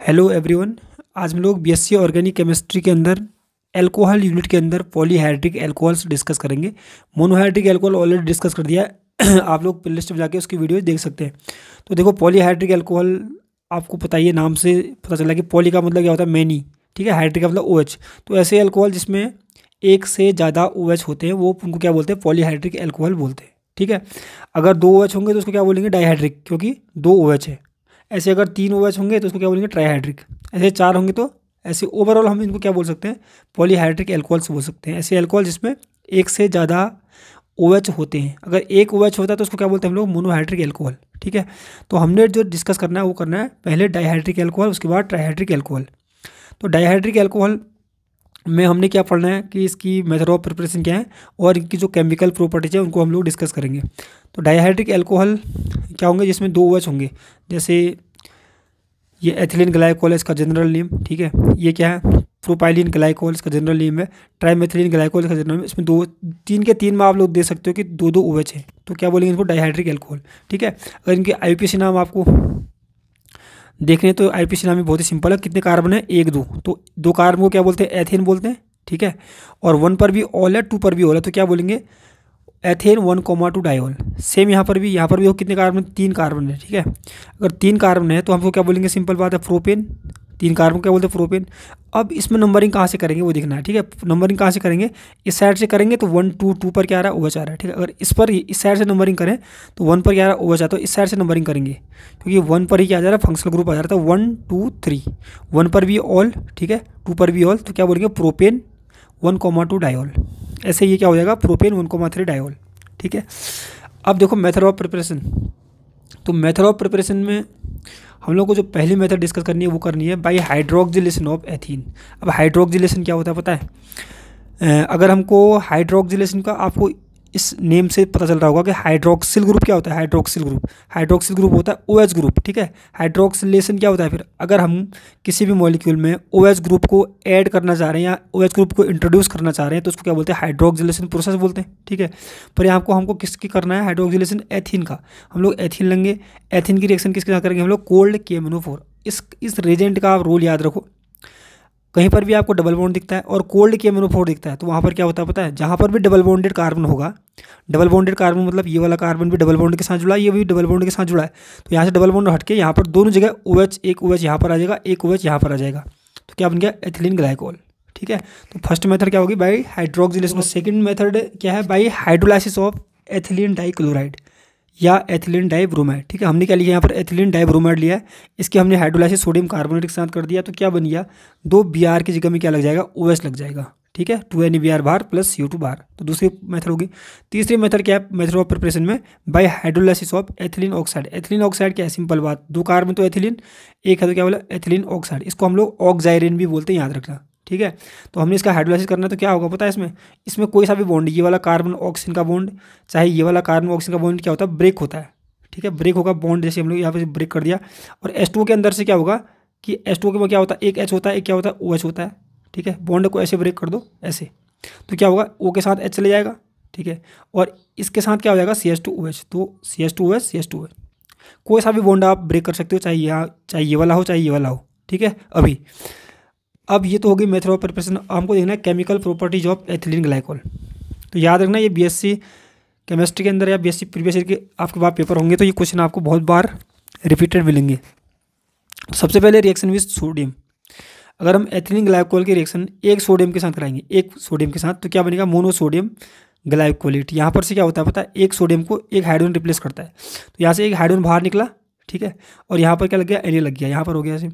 Hello everyone, आज हम लोग बीएससी ऑर्गेनिक केमिस्ट्री के अंदर एल्कोहल यूनिट के अंदर पॉलीहाइड्रिक एल्कोहल्स डिस्कस करेंगे। मोनोहाइड्रिक एल्कोहल ऑलरेडी डिस्कस कर दिया आप लोग प्ले लिस्ट में जाके उसकी वीडियो देख सकते हैं। तो देखो पॉलीहाइड्रिक एल्कोहल आपको पता ही नाम से पता चला कि पॉली का मतलब क्या होता है? मैनी ठीक है? हाइड्रिक का मतलब ओ OH. तो ऐसे एल्कोहल जिसमें एक से ज़्यादा ओ OH होते हैं, वो उनको क्या बोलते हैं? पॉलीहाइड्रिक एल्कोहल बोलते हैं, ठीक है? अगर दो ओ OH होंगे तो उसको क्या बोलेंगे? डाईहाइड्रिक क्योंकि दो ओ OH है। ऐसे अगर तीन ओ होंगे तो उसको क्या बोलेंगे? ट्राईहाइड्रिक ऐसे चार होंगे तो ऐसे ओवरऑल हम इनको क्या बोल सकते हैं? पॉलीहाइड्रिक एल्कोहल्स बोल सकते हैं। ऐसे एल्कोहल जिसमें एक से ज़्यादा ओएच होते हैं। अगर एक ओ होता है तो उसको क्या बोलते हैं हम लोग? मोनोहाइड्रिक एल्कोहल ठीक है? तो हमने जो डिस्कस करना है, वो करना है पहले डाईहाइड्रिक एल्कोहल उसके बाद ट्राईहाइड्रिक एल्कोहल तो डाईहाइड्रिक एल्कोहल में हमने क्या पढ़ना है कि इसकी मेथड ऑफ़ प्रिपरेशन क्या है और इनकी जो केमिकल प्रॉपर्टीज़ है, उनको हम लोग डिस्कस करेंगे। तो डाईहाइड्रिक एल्कोहल क्या होंगे? जिसमें दो ओएच होंगे। जैसे ये एथिलीन ग्लाइकोल इसका जनरल नेम ठीक है? ये क्या है? प्रोपाइलिन ग्लाइकोल इसका जनरल नेम है। ट्राईमेथिलीन ग्लाइकोल इसका जनरल नेम इसमें दो, तीन के तीन में आप लोग दे सकते हो कि दो दो ओएच है। तो क्या बोलेंगे इनको डाईहाइड्रिक एल्कोहल ठीक है? अगर इनके आईपीसी नाम आपको देखने तो आईपीसी नाम बहुत ही सिंपल है। कितने कार्बन है? एक, दो। तो दो कार्बन को क्या बोलते हैं? एथिन बोलते हैं, ठीक है? और वन पर भी ऑल है टू पर भी ऑल है। तो क्या बोलेंगे? Ethane one comma two diol. Same यहाँ पर भी, यहाँ पर भी हो कितने कार्बन, तीन कार्बन है, ठीक है? अगर तीन कार्बन है तो हमको क्या बोलेंगे? सिंपल बात है प्रोपेन तीन कार्बन क्या बोलते हैं? प्रोपेन अब इसमें नंबरिंग कहाँ से करेंगे? वो देखना है, ठीक है? नंबरिंग कहाँ से करेंगे? इस साइड से करेंगे तो वन टू टू पर क्या आ रहा है? ओवच आ रहा है, ठीक है? अगर इस पर इस साइड से नंबरिंग करें तो वन पर क्या आ रहा है? ओवच आता तो इस साइड से नंबरिंग करेंगे, क्योंकि वन पर ही क्या आ जा रहा है? फंक्शनल ग्रुप आ जा रहा था वन टू थ्री वन पर भी ऑल ठीक है? टू पर भी ऑल तो क्या बोलेंगे? Propane one comma two diol ऐसे ये क्या हो जाएगा? Propane one comma three diol ठीक है? अब देखो मेथड ऑफ़ प्रिपरेशन तो मेथड ऑफ़ प्रिपरेशन में हम लोग को जो पहली मेथड डिस्कस करनी है, वो करनी है बाई हाइड्रोक्जिलेशन ऑफ़ एथीन अब हाइड्रोक्जिलेशन क्या होता है पता है? अगर हमको हाइड्रोक्जिलेशन का आपको इस नेम से पता चल रहा होगा कि हाइड्रोक्सिल ग्रुप क्या होता है? हाइड्रोक्सिल ग्रुप हाइड्रोक्सिल ग्रुप होता है ओ OH ग्रुप ठीक है? हाइड्रोक्सिलेशन क्या होता है फिर? अगर हम किसी भी मॉलिक्यूल में ओ OH ग्रुप को ऐड करना चाह रहे हैं या ओ OH ग्रुप को इंट्रोड्यूस करना चाह रहे हैं तो उसको क्या बोलते हैं? हाइड्रोक्सिलेशन प्रोसेस बोलते हैं, ठीक है? पर यहाँ को हमको किसकी करना है? हाइड्रोक्सिलेशन एथिन का। हम लोग एथिन लेंगे। एथिन की रिएक्शन किसके साथ करेंगे? हम लोग कोल्ड के इस इस रेजेंट का आप रोल याद रखो। कहीं पर भी आपको डबल बॉन्ड दिखता है और कोल्ड के एमोनोफोर दिखता है तो वहाँ पर क्या होता है पता है? जहाँ पर भी डबल बॉन्डेड कार्बन होगा डबल बॉन्डेड कार्बन मतलब ये वाला कार्बन भी डबल बॉन्ड के साथ जुड़ा है ये भी डबल बॉन्ड के साथ जुड़ा है। तो यहाँ से डबल बॉन्ड हटके यहाँ पर दोनों जगह ओ एच एक ओ एच यहाँ पर आ जाएगा, एक ओ एच यहाँ पर आ जाएगा। तो क्या बन गया? एथिलीन ग्लाइकोल ठीक है? तो फ़र्स्ट मेथड क्या होगी? बाई हाइड्रोक्सिलेशन सेकंड मेथड क्या है? By hydrolysis of ethylene dichloride या एथिलीन डाइब्रोमाइड ठीक है? हमने क्या लिया? यहाँ पर एथिलीन डाइब्रोमाइड लिया है। इसके हमने हाइड्रोलाइसिस सोडियम कार्बोनेट के साथ कर दिया। तो क्या बन गया? दो बी आर की जगह में क्या लग जाएगा? ओ एस लग जाएगा, ठीक है? टू एन बी आर बार प्लस यू टू बार तो दूसरी मेथड होगी। तीसरी मेथड क्या है? मेथड ऑफ़ प्रिपरेशन में by hydrolysis of ethylene oxide ethylene oxide क्या है? सिंपल बात। दो कार्बन तो एथिलीन एक है तो क्या बोला? एथिलीन ऑक्साइड इसको हम लोग ऑक्जाइरिन भी बोलते हैं, याद रखना। ठीक है? तो हमने इसका हाइड्रोलाइसिस करना है तो क्या होगा पता है इसमें? इसमें कोई सा भी बॉन्ड ये वाला कार्बन ऑक्सीजन का बॉन्ड चाहे ये वाला कार्बन ऑक्सीजन का बॉन्ड क्या होता है? ब्रेक होता है, ठीक है? ब्रेक होगा बॉन्ड जैसे हम लोग यहाँ पे ब्रेक कर दिया। और एस के अंदर से क्या होगा कि एस के में क्या होता है? एक एच होता है, एक क्या होता है? ओ एच होता है, ठीक है? बॉन्ड को ऐसे ब्रेक कर दो, ऐसे। तो क्या होगा? ओ के साथ एच चले जाएगा, ठीक है? और इसके साथ क्या हो जाएगा? C S two O H तो C S two O H C S two H कोई सा भी बॉन्ड आप ब्रेक कर सकते हो, चाहे यहाँ, चाहे ये वाला हो, चाहे ये वाला हो, ठीक है? अभी। अब ये तो होगी मेथड ऑफ़ प्रिपरेशन। हमको देखना है chemical properties of ethylene glycol. तो याद रखना, ये बीएससी केमिस्ट्री के अंदर या बीएससी प्रीवियस ईयर के आपके पास पेपर होंगे तो ये क्वेश्चन आपको बहुत बार रिपीटेड मिलेंगे। तो सबसे पहले रिएक्शन विथ सोडियम अगर हम एथिलीन ग्लाइकोल की रिएक्शन एक सोडियम के साथ कराएँगे, एक सोडियम के साथ तो क्या बनेगा? मोनोसोडियम ग्लाइकोलेट यहाँ पर से क्या होता है पता? है एक सोडियम को एक हाइड्रोजन रिप्लेस करता है। तो यहाँ से एक हाइड्रोजन बाहर निकला, ठीक है? और यहाँ पर क्या लग गया? एन लग गया। यहाँ पर हो गया ऐसे।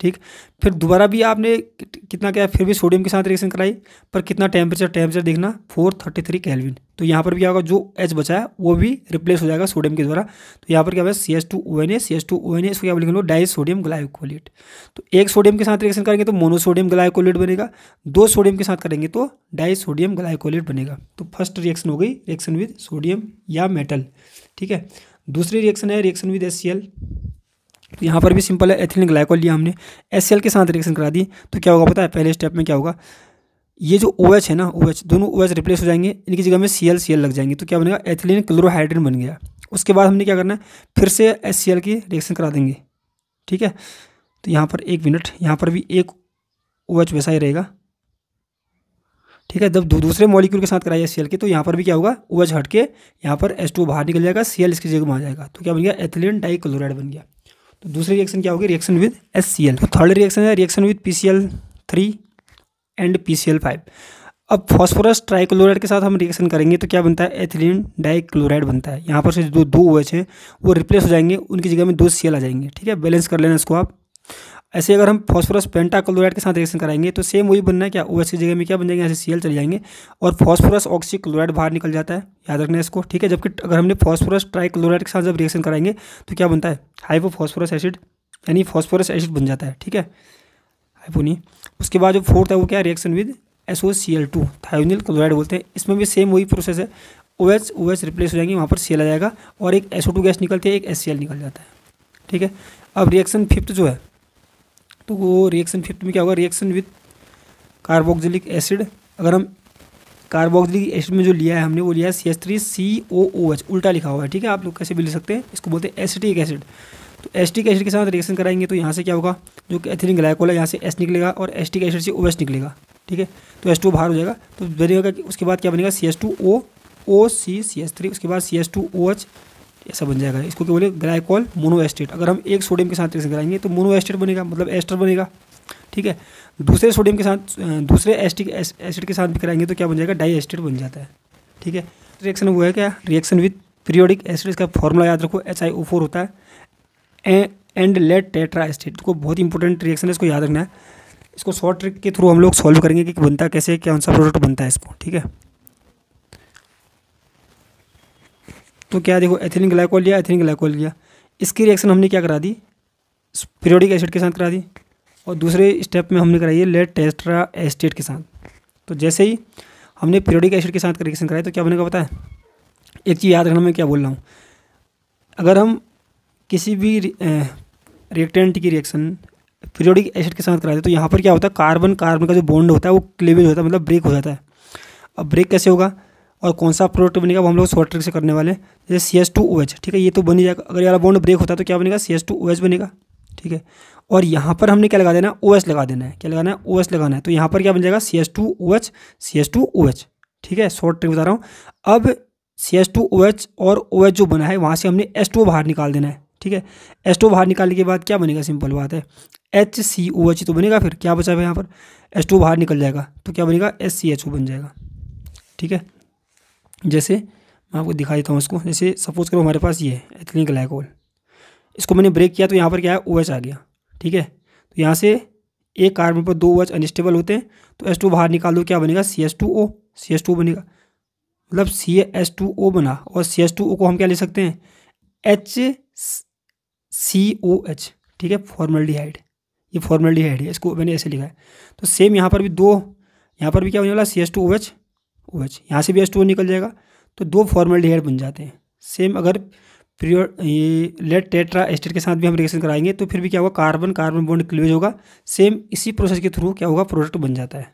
ठीक? फिर दोबारा भी आपने कितना क्या, फिर भी सोडियम के साथ रिएक्शन कराई, पर कितना टेम्परेचर टेम्परेचर देखना फोर थर्टी थ्री कैलविन तो यहाँ पर भी होगा जो एच बचा है, वो भी रिप्लेस हो जाएगा सोडियम के द्वारा। तो यहाँ पर क्या होगा C S two O N A C S two O N A इसको क्या बोलेंगे डाई सोडियम ग्लाइकोलेट तो एक सोडियम के साथ रिएक्शन करेंगे तो मोनोसोडियम ग्लाइकोलेट बनेगा, दो सोडियम के साथ करेंगे तो डाई सोडियम ग्लाइकोलेट बनेगा. तो फ़र्स्ट रिएक्शन हो गई रिएक्शन विद सोडियम या मेटल ठीक है? दूसरी रिएक्शन है reaction with S C L तो यहाँ पर भी सिंपल है एथिलीन ग्लाइकोल लिया हमने एस के साथ रिएक्शन करा दी। तो क्या होगा पता है, पहले स्टेप में क्या होगा? ये जो ओ OH है ना ओ OH दोनों ओ OH रिप्लेस हो जाएँगे, इनकी जगह में सी एल सी एल लग जाएँगे तो क्या बनेगा? एथिलीन क्लोरोहाइड्रेन बन गया। उसके बाद हमने क्या करना है, फिर से एस सी एल की रिएक्शन करा देंगे, ठीक है? तो यहाँ पर एक मिनट यहाँ पर भी एक ओ एच वैसा ही रहेगा, ठीक है? जब दूसरे मॉलिक्यूल के साथ कराइए सी एल के तो यहाँ पर भी क्या होगा? ओ एच हट के यहाँ पर एस टू बाहर निकल जाएगा सी एल इसकी जगह में आ जाएगा तो क्या बन गया? एथिलीन डाइक्लोराइड बन गया। तो दूसरी रिएक्शन क्या होगी? Reaction with S C L तो थर्ड रिएक्शन है reaction with P C L three and P C L five अब फॉस्फोरस ट्राइक्लोराइड के साथ हम रिएक्शन करेंगे तो क्या बनता है? एथिलीन डाइक्लोराइड बनता है। यहाँ पर से जो दो ओ एच है, वो रिप्लेस हो जाएँगे, उनकी जगह में दो सी एल आ जाएँगे। ठीक है? बैलेंस कर लेना इसको आप। ऐसे अगर हम फॉस्फोरस पेंटाक्लोराइड के साथ रिएक्शन कराएँगे तो सेम वही बनना है क्या ओ की जगह में क्या बन जाएँगे? ऐसे सी चले जाएँगे और फॉस्फोरस ऑक्सीक्लोराइड बाहर निकल जाता है। याद रखना है इसको, ठीक है? जबकि अगर हमने फॉस्फोरस ट्राइक्लोराइड के साथ जब रिएक्शन कराएँगे तो क्या बनता है? हाइपो फॉस्फोरस एसिड यानी फॉस्फोरस एसिड बन जाता है, ठीक है? हाइपो नहीं उसके बाद जो फोर्थ है, वो क्या? Reaction with S O C L two thionyl chloride बोलते हैं। इसमें भी सेम वही प्रोसेस है। O H O H replace हो जाएँगे, वहाँ पर सी एल आ जाएगा और एक एस ओ टू गैस निकलती है, एक एस सी एल निकल जाता है, ठीक है? अब रिएक्शन फिफ्थ जो है तो वो रिएक्शन फिफ्थ में क्या होगा? रिएक्शन विथ कार्बोक्सिलिक एसिड अगर हम कार्बोक्सिलिक एसिड में जो लिया है हमने, वो लिया है C S three C O O H उल्टा लिखा हुआ है, ठीक है? आप लोग कैसे भी ले सकते हैं। इसको बोलते हैं एसिटिक एसिड तो एस्टिक एसिड के साथ रिएक्शन कराएँगे तो यहाँ से क्या होगा? जो कि एथिलीन ग्लाइकोल है, यहाँ से एस निकलेगा और एस्टिक एसिड से ओ एच निकलेगा, ठीक है? तो एस टू बाहर हो जाएगा। तो बनेगा उसके बाद क्या बनेगा? C S two O O C C S three उसके बाद C S two O H ऐसा बन जाएगा। इसको क्या बोले? Glycol monoacetate. अगर हम एक सोडियम के साथ रिएक्शन कराएँगे तो मोनोएस्टेट बनेगा मतलब एस्टर बनेगा। ठीक है? दूसरे सोडियम के साथ, दूसरे एस्टिक एसिड के साथ भी कराएँगे तो क्या बन जाएगा? डाई एस्टेट बन जाता है। ठीक है? रिएक्शन वो है क्या? Reaction with periodic acid. इसका फॉर्मूला याद रखो एच आई ओ फोर होता है। एंड लेट टेट्रा एस्टेट को बहुत इंपॉर्टेंट रिएक्शन है, इसको याद रखना है। इसको शॉर्ट ट्रिक के थ्रू हम लोग सॉल्व करेंगे कि बनता कैसे कौन सा प्रोडक्ट बनता है इसको। ठीक है? तो क्या देखो एथिलीन ग्लाइकोल लिया एथिलीन ग्लाइकोल लिया। इसकी रिएक्शन हमने क्या करा दी? पीरियोडिक एसिड के साथ करा दी। और दूसरे स्टेप में हमने कराई है लेड टेस्ट्रा एस्टेट के साथ। तो जैसे ही हमने पीरियोडिक एसिड के साथ रिएक्शन कराई तो क्या बनेगा पता है? एक चीज़ याद रखना मैं क्या बोल रहा हूँ। अगर हम किसी भी रिएक्टेंट की रिएक्शन पीरियोडिक एसिड के साथ कराते तो यहाँ पर क्या होता है? कार्बन कार्बन का जो बॉन्ड होता है, वो क्लेवेज होता है मतलब ब्रेक हो जाता है। अब ब्रेक कैसे होगा? और कौन सा प्रोडक्ट बनेगा वो हम लोग शॉर्ट ट्रिक से करने वाले हैं। जैसे C S two O H ठीक है? ये तो बन ही जाएगा। अगर यार बॉन्ड ब्रेक होता है तो क्या बनेगा? C S two O H बनेगा, ठीक है? और यहाँ पर हमने क्या लगा देना है? ओ एस लगा देना है। क्या लगाना है? ओ एस लगाना है। तो यहाँ पर क्या बन जाएगा? C S two O H C S two O H ठीक है? शॉर्ट ट्रिक बता रहा हूँ। अब C S two O H और ओ एच जो बना है, वहाँ से हमने एस टू बाहर निकाल देना है, ठीक है? एस टू बाहर निकालने के बाद क्या बनेगा? सिंपल बात है। एच सी ओ एच तो बनेगा फिर। क्या बचा है यहाँ पर? एस टू बाहर निकल जाएगा। तो क्या बनेगा? एस सी एच ओ बन जाएगा, ठीक है? जैसे मैं आपको दिखा देता हूँ इसको। जैसे सपोज़ करो हमारे पास ये है एथिलीन ग्लाइकोल इसको मैंने ब्रेक किया तो यहाँ पर क्या है? ओ आ गया, ठीक है? तो यहाँ से एक कार्बन पर दो ओ अनस्टेबल होते हैं तो एस टू बाहर निकाल दो, क्या बनेगा? C S two O C S two बनेगा। मतलब सी एस टू ओ बना और सी एस टू ओ को हम क्या ले सकते हैं? एच सी ओ एच ठीक है? फॉर्मल्डिहाइड ये फॉर्मल्डिहाइड है, इसको मैंने ऐसे लिखा है। तो सेम यहाँ पर भी दो, यहाँ पर भी क्या होने वाला C S two O H O H यहाँ से भी एस टू निकल जाएगा। तो दो फॉर्मल बन जाते हैं। सेम अगर प्योर ये लेट टेट्रा एस्टेट के साथ भी हम रिएक्शन कराएँगे तो फिर भी क्या होगा? कार्बन कार्बन बॉन्ड क्लीवेज होगा। सेम इसी प्रोसेस के थ्रू क्या होगा? प्रोडक्ट बन जाता है।